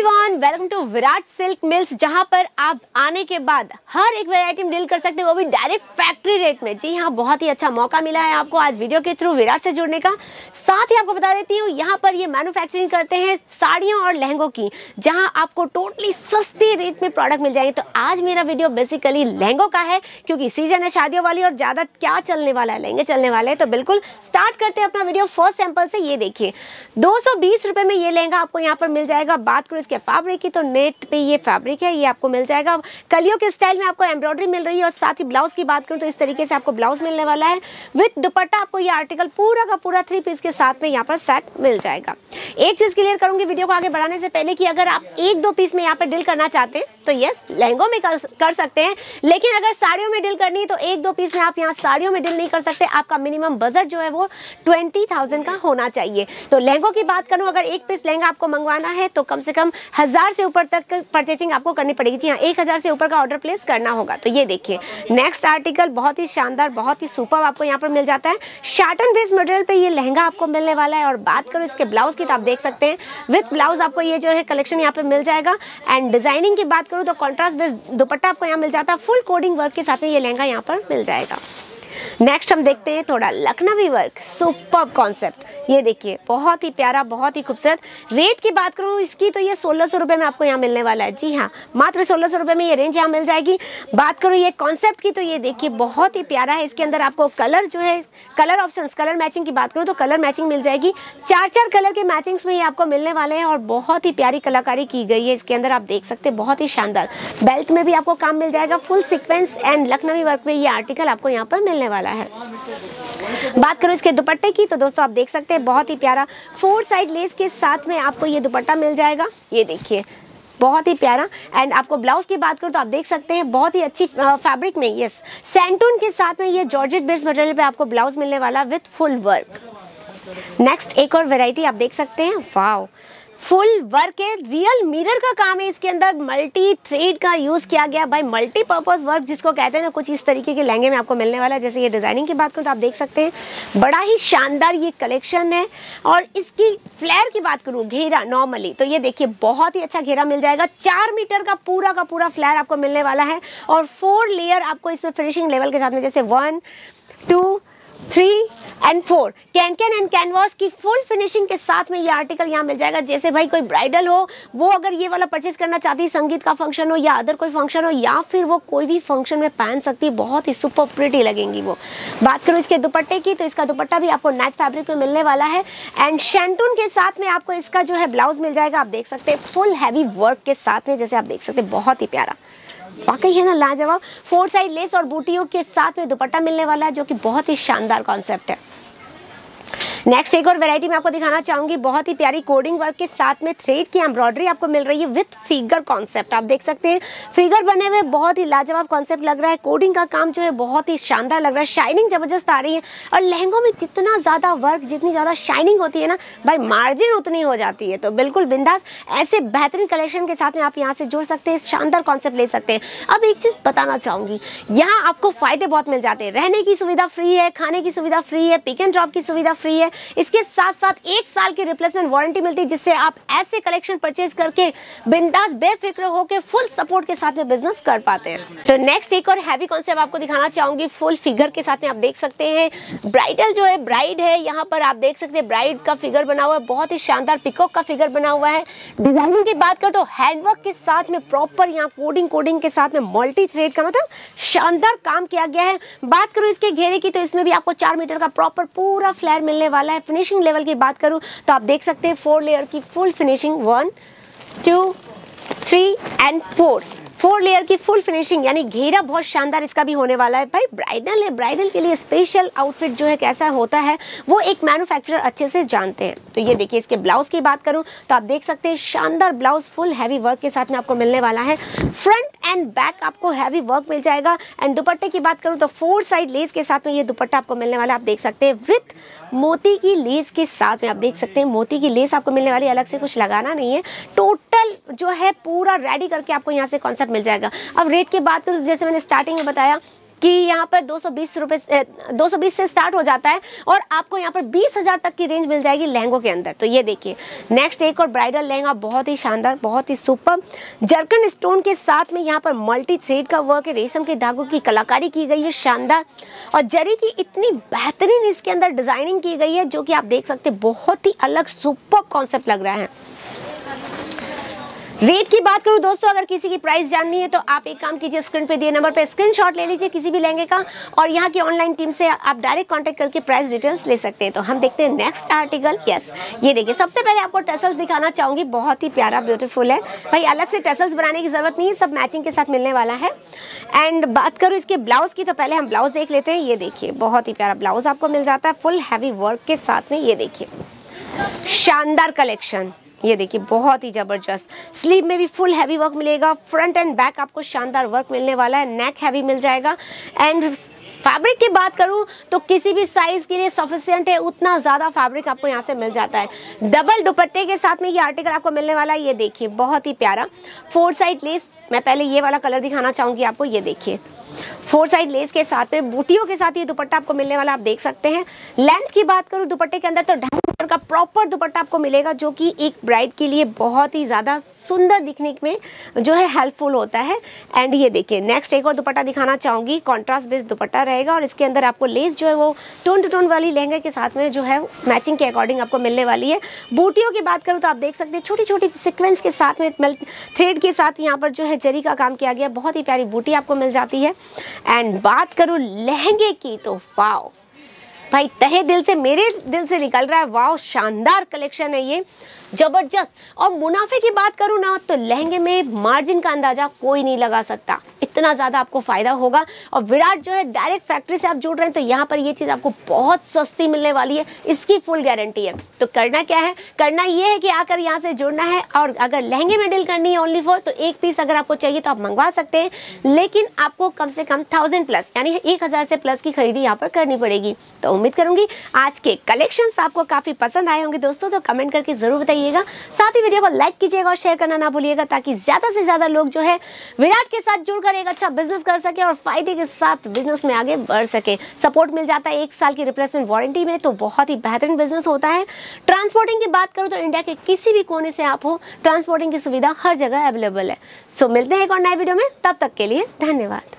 Everyone welcome to Virat silk mills जहाँ पर आप आने के बाद हर एक वैरायटी में डील कर सकते हैं, वो भी डायरेक्ट फैक्ट्री रेट में। जी हाँ बहुत ही अच्छा मौका मिला है आपको आज वीडियो के थ्रू विराट से जुड़ने का। साथ ही आपको बता देती हूँ, यहाँ पर ये मैन्युफैक्चरिंग करते हैं साड़ियों और लहंगों की, जहाँ आपको टोटली सस्ती रेट में प्रोडक्ट मिल जाएँगे। तो आज मेरा वीडियो बेसिकली लहंगों का है, क्योंकि सीज़न है शादियों वाली और ज़्यादा क्या चलने वाला है, लहंगे चलने वाले हैं। तो बिल्कुल स्टार्ट करते हैं अपना वीडियो फ़र्स्ट सैंपल से, ये देखिए। दो में ये लहंगा आपको यहाँ पर मिल जाएगा। बात करो इसके फैब्रिक की तो नेट पे ये फैब्रिक है ये आपको मिल जाएगा। कलियों के स्टाइल में आपको एम्ब्रॉयडरी मिल रही है और साथ ही ब्लाउज की बात करूँ तो इस तरीके से आपको ब्लाउज मिलने वाला है। विथ दुपट्टा आपको ये आर्टिकल पूरा का पूरा थ्री पीस के साथ में यहाँ पर सेट मिल जाएगा। एक चीज़ क्लियर करूँगी वीडियो को आगे बढ़ाने से पहले कि अगर आप एक दो पीस में यहाँ पर डील करना चाहते हैं तो यस लहंगों में कर, सकते हैं। लेकिन अगर साड़ियों में डील करनी है तो एक दो पीस में आप यहाँ साड़ियों में डील नहीं कर सकते। आपका मिनिमम बजट जो है वो ट्वेंटी का होना चाहिए। तो लहंगों की बात करूँ अगर एक पीस लहंगा आपको मंगवाना है तो कम से कम हज़ार से ऊपर तक परचेसिंग आपको करनी पड़ेगी। जी हाँ एक हज़ार से ऊपर का ऑर्डर प्लेस करना होगा। तो ये देखिए नेक्स्ट आर्टिकल बहुत ही शानदार, बहुत ही सुपर आपको यहाँ पर मिल जाता है। शार्टन बेस्ड मटेरियल पे ये लहंगा आपको मिलने वाला है। और बात करो इसके ब्लाउज की तो आप देख सकते हैं। विथ ब्लाउज आपको ये जो है कलेक्शन यहाँ पे मिल जाएगा। एंड डिज़ाइनिंग की बात करूँ तो कॉन्ट्रास्ट बेस्ड दुपट्टा आपको यहाँ मिल जाता है। फुल कोडिंग वर्क के साथ में ये लहंगा यहाँ पर मिल जाएगा। नेक्स्ट हम देखते हैं थोड़ा लखनवी वर्क सुपर कॉन्सेप्ट ये देखिए, बहुत ही प्यारा, बहुत ही खूबसूरत. रेट की बात करूँ इसकी तो ये सोलह सौ रुपये में आपको यहाँ मिलने वाला है। जी हाँ मात्र सोलह सौ रुपये में ये रेंज यहाँ मिल जाएगी. बात करूँ ये कॉन्सेप्ट की तो ये देखिए, बहुत ही प्यारा है। इसके अंदर आपको कलर जो है कलर ऑप्शन कलर मैचिंग की बात करूँ तो कलर मैचिंग मिल जाएगी. चार चार कलर के मैचिंग्स में ये आपको मिलने वाले हैं और बहुत ही प्यारी कलाकारी की गई है इसके अंदर, आप देख सकते हैं, बहुत ही शानदार. बेल्ट में भी आपको काम मिल जाएगा full sequence and Lucknowi work में ये आर्टिकल आपको यहाँ पर मिलने वाला है। बात करो इसके दुपट्टे की तो दोस्तों आप देख सकते हैं, बहुत ही प्यारा फोर साइड लेस के साथ में आपको ये दुपट्टा मिल जाएगा। ये देखिए, बहुत ही प्यारा। एंड आपको ब्लाउज की बात करूँ तो आप देख सकते हैं, बहुत ही अच्छी फैब्रिक में यस सेंटून के साथ में ये जॉर्जेट बेस्ड मटेरियल पे आपको ब्लाउज मिलने वाला विथ फुल वर्क नेक्स्ट एक और वेराइटी आप देख सकते हैं। वाओ फुल वर्क है, रियल मिरर का काम है इसके अंदर मल्टी थ्रेड का यूज़ किया गया बाय मल्टी पर्पज वर्क जिसको कहते हैं ना, कुछ इस तरीके के लहंगे में आपको मिलने वाला है, जैसे ये डिज़ाइनिंग की बात करूँ तो आप देख सकते हैं। बड़ा ही शानदार ये कलेक्शन है और इसकी फ्लेयर की बात करूँ, घेरा नॉर्मली तो ये देखिए, बहुत ही अच्छा घेरा मिल जाएगा। चार मीटर का पूरा का पूरा फ्लेयर आपको मिलने वाला है और फोर लेयर आपको इसमें फिनिशिंग लेवल के साथ में, जैसे one two three and four can can and canvas की फुल फिनिशिंग के साथ में ये आर्टिकल यहाँ मिल जाएगा। जैसे भाई कोई ब्राइडल हो, वो अगर ये वाला परचेज करना चाहती है संगीत का फ़ंक्शन हो या अदर कोई फ़ंक्शन हो, या फिर वो कोई भी फ़ंक्शन में पहन सकती है बहुत ही सुपर प्रिटी लगेंगी वो। बात करूँ इसके दुपट्टे की तो इसका दुपट्टा भी आपको नेट फैब्रिक में मिलने वाला है। एंड शैंटून के साथ में आपको इसका जो है ब्लाउज मिल जाएगा। आप देख सकते हैं फुल हैवी वर्क के साथ में, जैसे आप देख सकते हैं, बहुत ही प्यारा। वाकई है ना, लाजवाब। फोर साइड लेस और बूटियों के साथ में दुपट्टा मिलने वाला है, जो कि बहुत ही शानदार कॉन्सेप्ट है। नेक्स्ट एक और वैरायटी मैं आपको दिखाना चाहूँगी। बहुत ही प्यारी कोडिंग वर्क के साथ में थ्रेड की एम्ब्रॉयडरी आपको मिल रही है विथ फिगर कॉन्सेप्ट आप देख सकते हैं फिगर बने हुए बहुत ही लाजवाब कॉन्सेप्ट लग रहा है। कोडिंग का काम जो है बहुत ही शानदार लग रहा है। शाइनिंग ज़बरदस्त आ रही है। और लहंगों में जितना ज़्यादा वर्क जितनी ज़्यादा शाइनिंग होती है ना, भाई मार्जिन उतनी हो जाती है। तो बिल्कुल बिंदास, ऐसे बेहतरीन कलेक्शन के साथ में आप यहाँ से जुड़ सकते हैं, शानदार कॉन्सेप्ट ले सकते हैं। अब एक चीज़ बताना चाहूँगी, यहाँ आपको फ़ायदे बहुत मिल जाते हैं। रहने की सुविधा फ्री है, खाने की सुविधा फ्री है पिक एंड ड्रॉप की सुविधा फ्री है। इसके साथ साथ एक साल की रिप्लेसमेंट वारंटी मिलती है, जिससे आप ऐसे कलेक्शन परचेज करके बिंदास बेफिक्र होकर फुल सपोर्ट के साथ में बिज़नेस कर पाते हैं। तो नेक्स्ट एक और हैवी कॉन्सेप्ट आपको दिखाना चाहूँगी फुल फिगर के साथ में आप देख सकते हैं। ब्राइडल जो है ब्राइड है, यहाँ पर आप देख सकते हैं ब्राइड का फिगर बना हुआ है, बहुत ही शानदार पिकॉक का फिगर बना हुआ है। डिज़ाइनिंग की बात करें तो हैंडवर्क के साथ में प्रॉपर यहाँ कोडिंग कोडिंग के साथ में मल्टी थ्रेड का मतलब शानदार काम किया गया है। बात करूँ इसके घेरे की तो इसमें भी आपको चार मीटर का प्रॉपर पूरा फ्लैर मिलने वाला है। फिनिशिंग लेवल की बात करूँ तो आप देख सकते हैं फोर लेयर की full finishing one two three and four four layer की फुल फिनिशिंग यानी घेरा बहुत शानदार इसका भी होने वाला है। भाई ब्राइडल है। ब्राइडल के लिए स्पेशल आउटफिट जो है, कैसा होता है, वो एक मैन्युफैक्चरर अच्छे से जानते हैं। तो ये देखिए, इसके ब्लाउज की बात करूँ तो आप देख सकते हैं, शानदार ब्लाउज फुल हैवी वर्क के साथ में आपको मिलने वाला है। फ्रंट एंड बैक आपको हैवी वर्क मिल जाएगा। एंड दुपट्टे की बात करूँ तो फोर साइड लेस के साथ में ये दुपट्टा आपको मिलने वाला है। आप देख सकते हैं विथ मोती की लेस के साथ में आप देख सकते हैं, मोती की लेस आपको मिलने वाली अलग से कुछ लगाना नहीं है। टोटल जो है पूरा रेडी करके आपको यहाँ से कॉन्सेप्ट मिल जाएगा। अब रेट की बात करूँ, जैसे मैंने स्टार्टिंग में बताया कि यहाँ पर दो सौ बीस दो सौ बीस से स्टार्ट हो जाता है और आपको यहाँ पर बीस हज़ार तक की रेंज मिल जाएगी लहंगों के अंदर। तो ये देखिए नेक्स्ट एक और ब्राइडल लहंगा बहुत ही शानदार, बहुत ही सुपर जर्कन स्टोन के साथ में यहाँ पर मल्टी थ्रेड का वर्क है। रेशम के धागों की कलाकारी की गई है, शानदार। और जरी की इतनी बेहतरीन इसके अंदर डिज़ाइनिंग की गई है, जो कि आप देख सकते बहुत ही अलग सुपर कॉन्सेप्ट लग रहा है। रेट की बात करूँ दोस्तों, अगर किसी की प्राइस जाननी है तो आप एक काम कीजिए स्क्रीन पे दिए नंबर पे स्क्रीनशॉट ले लीजिए किसी भी लहंगे का और यहाँ की ऑनलाइन टीम से आप डायरेक्ट कांटेक्ट करके प्राइस डिटेल्स ले सकते हैं। तो हम देखते हैं नेक्स्ट आर्टिकल यस ये देखिए, सबसे पहले आपको टेसल्स दिखाना चाहूँगी। बहुत ही प्यारा ब्यूटीफुल है। भाई, अलग से टेसल्स बनाने की ज़रूरत नहीं है सब मैचिंग के साथ मिलने वाला है। एंड बात करूँ इसके ब्लाउज की तो पहले हम ब्लाउज देख लेते हैं। ये देखिए, बहुत ही प्यारा ब्लाउज आपको मिल जाता है फुल हैवी वर्क के साथ में। ये देखिए, शानदार कलेक्शन ये देखिए, बहुत ही ज़बरदस्त। स्लीव में भी फुल हैवी वर्क मिलेगा। फ्रंट एंड बैक आपको शानदार वर्क मिलने वाला है। नेक हैवी मिल जाएगा। एंड फैब्रिक की बात करूँ तो किसी भी साइज़ के लिए सफिशियंट है, उतना ज़्यादा फैब्रिक आपको यहाँ से मिल जाता है। डबल दुपट्टे के साथ में ये आर्टिकल आपको मिलने वाला है। ये देखिए, बहुत ही प्यारा। फोर साइड लेस मैं पहले ये वाला कलर दिखाना चाहूँगी आपको। ये देखिए। फोर साइड लेस के साथ में, बूटियों के साथ ये दुपट्टा आपको मिलने वाला, आप देख सकते हैं। लेंथ की बात करूँ, दुपट्टे के अंदर तो ढंग का प्रॉपर दुपट्टा आपको मिलेगा, जो कि एक ब्राइड के लिए बहुत ही ज़्यादा सुंदर दिखने में जो है हेल्पफुल होता है। एंड ये देखिए नेक्स्ट एक और दुपट्टा दिखाना चाहूँगी कॉन्ट्रास्ट बेस्ड दुपट्टा रहेगा और इसके अंदर आपको लेस जो है वो टोन टू टोन वाली लहंगे के साथ में जो है मैचिंग के अकॉर्डिंग आपको मिलने वाली है। बूटियों की बात करूँ तो आप देख सकते हैं छोटी छोटी सिक्वेंस के साथ में थ्रेड के साथ यहाँ पर जो है जरी का काम किया गया, बहुत ही प्यारी बूटी आपको मिल जाती है। एंड बात करूँ लहंगे की तो वाओ भाई, तहे दिल से, मेरे दिल से निकल रहा है। वाह शानदार कलेक्शन है ये। ज़बरदस्त। और मुनाफे की बात करूँ ना तो लहंगे में मार्जिन का अंदाज़ा कोई नहीं लगा सकता। इतना ज़्यादा आपको फ़ायदा होगा। और विराट जो है, डायरेक्ट फैक्ट्री से आप जुड़ रहे हैं तो यहाँ पर ये चीज़ आपको बहुत सस्ती मिलने वाली है। इसकी फुल गारंटी है। तो करना क्या है? करना ये है कि आकर यहाँ से जुड़ना है। और अगर लहंगे में डील करनी है ओनली फॉर तो एक पीस अगर आपको चाहिए तो आप मंगवा सकते हैं। लेकिन आपको कम से कम थाउज़ेंड प्लस यानी एक हज़ार से प्लस की खरीदी यहाँ पर करनी पड़ेगी। तो उम्मीद करूँगी आज के कलेक्शन आपको काफ़ी पसंद आए होंगे दोस्तों तो कमेंट करके ज़रूर बताइएगा। साथ ही वीडियो को लाइक कीजिएगा और शेयर करना ना भूलिएगा, ताकि ज़्यादा से ज़्यादा लोग जो है विराट के साथ जुड़कर एक अच्छा बिज़नेस कर सके और फ़ायदे के साथ बिज़नेस में आगे बढ़ सके। सपोर्ट मिल जाता है एक साल की रिप्लेसमेंट वारंटी में तो बहुत ही बेहतरीन बिज़नेस होता है। ट्रांसपोर्टिंग की बात करूँ तो इंडिया के किसी भी कोने से आप हो ट्रांसपोर्टिंग की सुविधा हर जगह अवेलेबल है। सो मिलते हैं एक और नए वीडियो में, तब तक के लिए धन्यवाद।